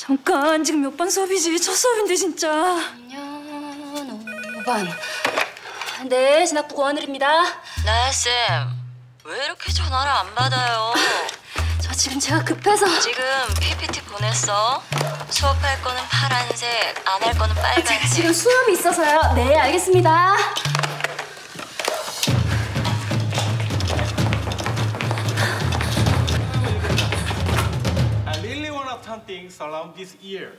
잠깐 지금 몇반 수업이지? 첫 수업인데 진짜. 3년 5반. 네, 진학부 고하늘입니다. 네, 쌤. 왜 이렇게 전화를 안 받아요? 저 지금 제가 급해서. 지금 PPT 보냈어. 수업할 거는 파란색, 안 할 거는 제가 빨간색. 지금 수업이 있어서요. 네, 알겠습니다. Really want to turn things around this year.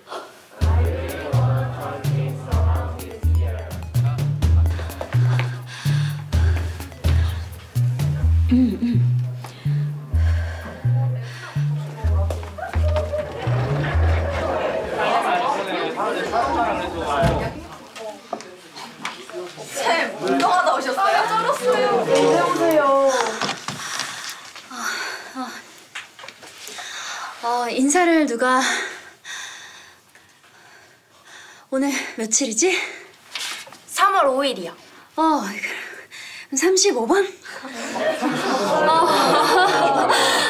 어, 인사를 누가 오늘 며칠이지? 3월 5일이요. 어, 35번?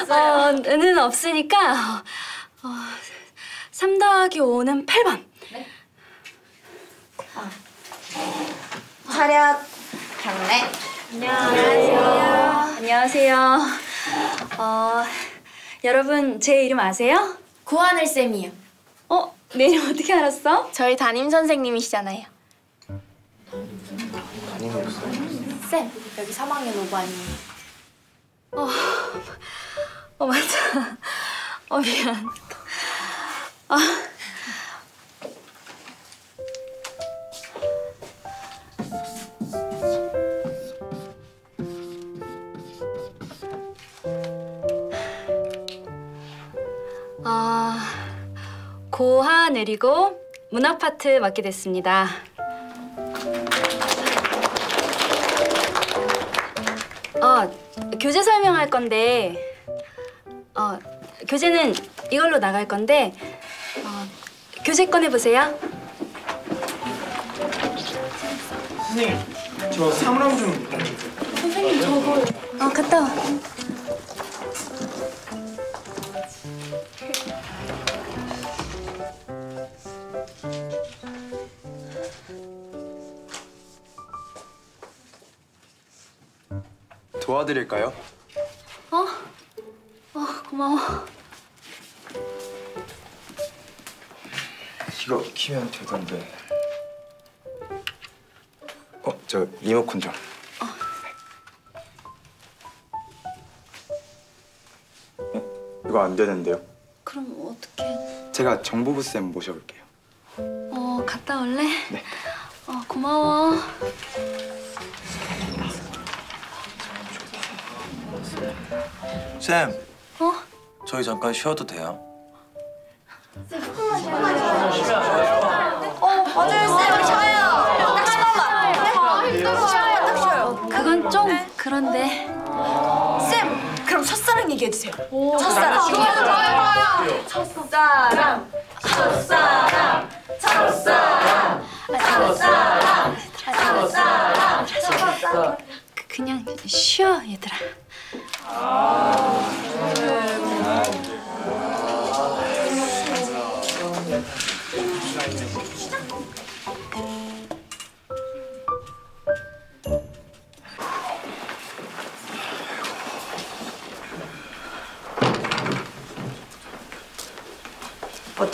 어, 어, 는 없으니까 어, 3 더하기 5는 8번. 차렷 경례. 안녕하세요. 어, 여러분 제 이름 아세요? 고하늘 쌤이요. 어, 내 이름 어떻게 알았어? 저희 담임 선생님이시잖아요. 쌤, 여기 3학년 5반이에요. 어, 맞아. 어, 미안. 아. 아, 고하 내리고 문학 파트 맡게 됐습니다. 어, 교재 설명할 건데 어, 교재는 이걸로 나갈 건데 어, 교재 꺼내 보세요. 선생님, 저 사물함 좀. 어, 갔다 와. 도와드릴까요? 어? 어, 고마워. 이거 키면 되던데. 어, 저 리모컨 좀. 어, 이거 안 되는데요. 그럼 어떻게? 제가 정보부 쌤 모셔볼게요. 어, 갔다 올래? 네. 어, 고마워. 쌤, 어? 저희 잠깐 쉬어도 돼요? 그건 좀 그런데. 쌤, 그럼 첫사랑 얘기해주세요. 첫사랑. 좋아요, 좋아요, 좋아요. 첫사랑. 첫사랑. 첫사랑. 첫사랑. 첫사랑. 첫사랑. 그- 그냥 쉬어, 얘들아.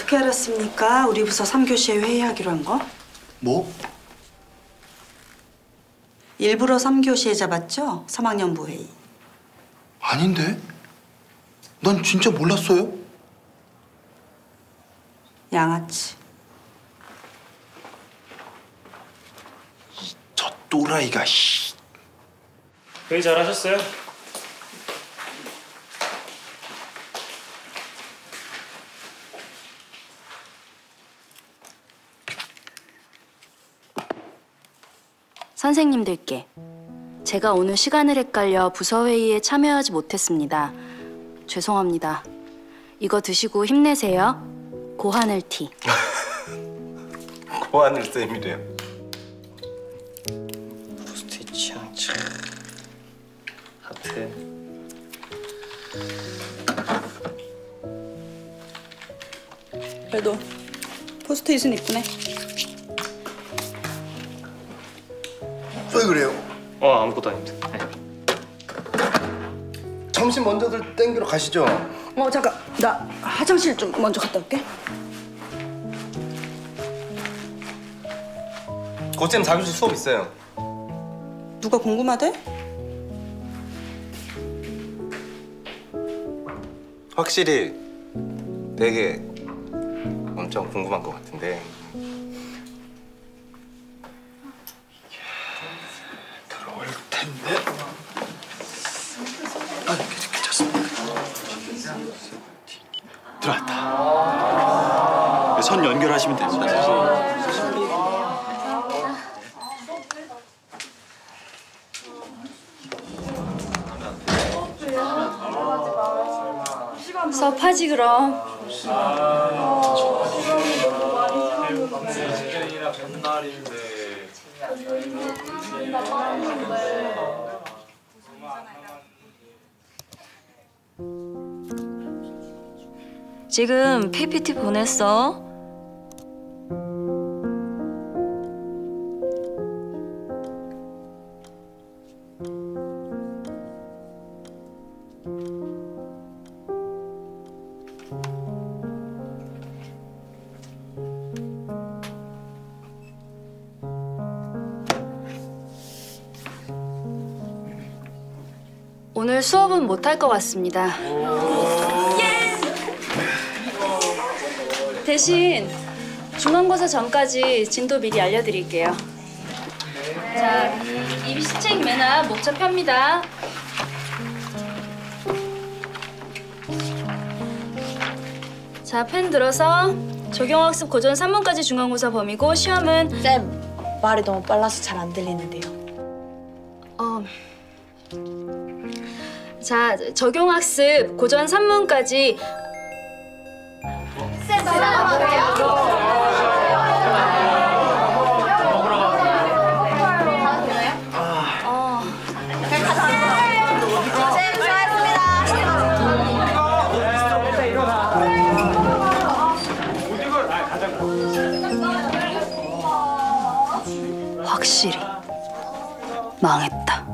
어떻게 알았습니까? 우리 부서 3교시에 회의하기로 한 거? 뭐? 일부러 3교시에 잡았죠? 3학년부 회의. 아닌데? 난 진짜 몰랐어요. 양아치. 저 또라이가 씨. 회의 잘하셨어요? 선생님들께 제가 오늘 시간을 헷갈려 부서회의에 참여하지 못했습니다. 죄송합니다. 이거 드시고 힘내세요. 고하늘 티. 고하늘 쌤이래요. 포스트잇 취향 참. 하트. 그래도 포스트잇은 이쁘네. 왜 그래요? 어 아무것도 아닙니다. 네. 점심 먼저들 땡기러 가시죠. 어 잠깐 나 화장실 좀 먼저 갔다 올게. 곧쌤 4교시 수업 있어요. 누가 궁금하대? 확실히 되게 엄청 궁금한 것 같은데. 텐데. 아, 괜찮습니다. 들어왔다. 선 연결하시면 됩니다. 수업하지 그럼. 지금 PPT 보냈어. 오늘 수업은 못 할 것 같습니다. 대신 중간고사 전까지 진도 미리 알려드릴게요. 자, 입시책 매나 목차 펴니다. 자, 펜 들어서 적용학습 고전 3문까지 중간고사 범위고 시험은 쌤 말이 너무 빨라서 잘 안 들리는데요. 어. 자, 적용학습 고전 3문까지 쌤 수고하셨습니다. 확실히 망했다.